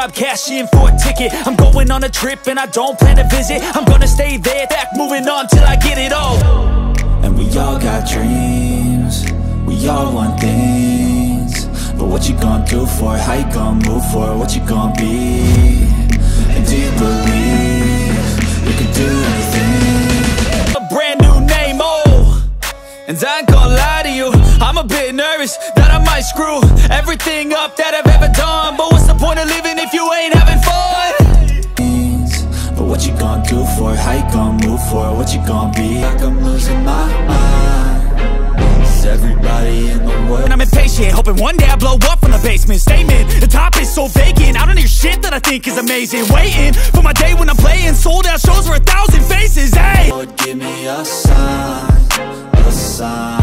job, cash in for a ticket I'm going on a trip and I don't plan to visit I'm gonna stay there, back moving on till I get it all And we all got dreams We all want things But what you gonna do for it? How you gonna move for it? What you gonna be? And do you believe You can do anything? a brand new name, oh And I ain't gonna lie to you I'm a bit nervous that I might screw Everything up that I've ever done But what's the point of living But what you gonna do for? It? How you gonna move for? It? What you gonna be? Like I'm losing my mind Is everybody in the world. And I'm impatient, hoping one day I blow up from the basement. Statement, the top is so vacant. I don't hear shit that I think is amazing. Waiting for my day when I'm playing Sold out shows for a thousand faces, hey! Lord, give me a sign, a sign